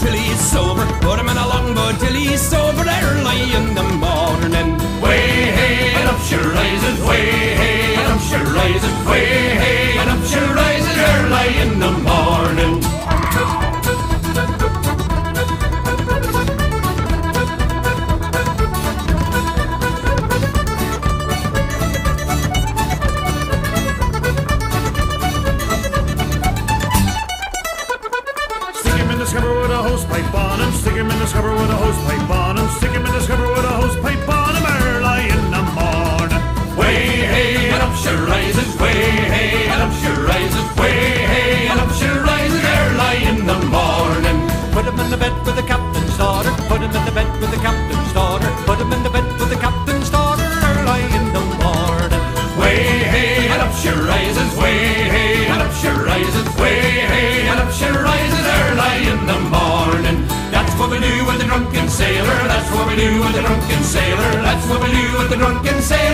till he's sober, put him in a longboat till he's sober early in the morning. Way hey and up she rises, way hey and up she rises, way hey and up she rises early in scupper with a hose pipe on him. Stick him in the scupper with a hose pipe on him. Stick him in the scupper with a hose pipe on him early in the morning. Way hey and up she rises, way hey and up she rises, way hey and up she rises early in the morning. Put him in the bed with do with the drunken sailor. That's what we do with the drunken sailor